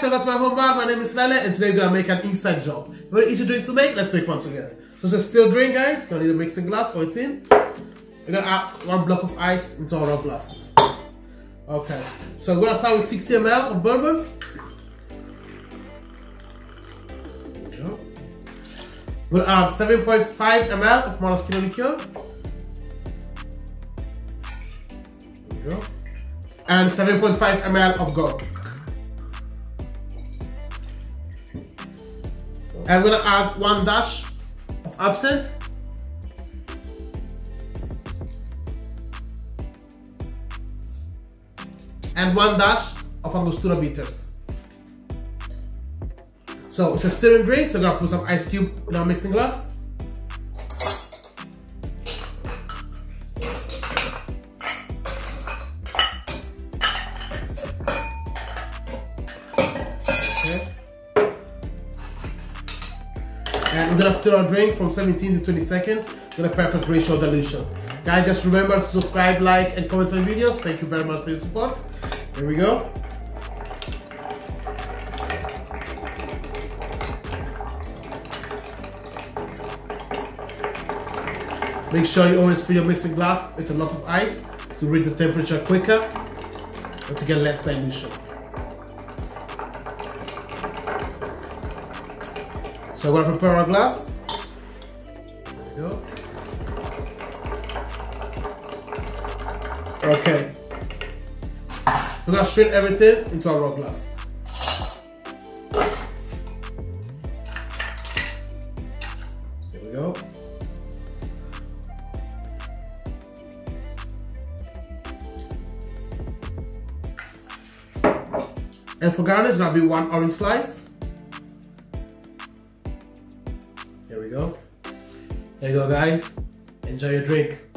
guys, to my home bar. My name is Lele and today we're gonna make an inside job. Very easy drink to make, let's make one together. So it's a still drink guys, You're gonna need a mixing glass for it in. We're gonna add one block of ice into our glass. Okay, so we're gonna start with 60 ml of bourbon. We'll add 7.5 ml of maraschino liqueur. And 7.5 ml of gomme. We're gonna add one dash of absinthe. And one dash of Angostura bitters. So it's a stirring drink, so I'm gonna put some ice cube in our mixing glass. And we're gonna stir our drink from 17 to 20 seconds with a perfect ratio dilution. Guys, just remember to subscribe, like, and comment the videos. Thank you very much for your support. Here we go. Make sure you always fill your mixing glass with a lot of ice to read the temperature quicker and to get less dilution. So I'm gonna prepare our glass. There go. Okay. We're gonna strain everything into our glass. Here we go. And for garnish, that'll be one orange slice. We go. There you go, guys. Enjoy your drink.